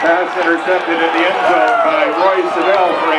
pass intercepted in the end zone by Roy Savell for a.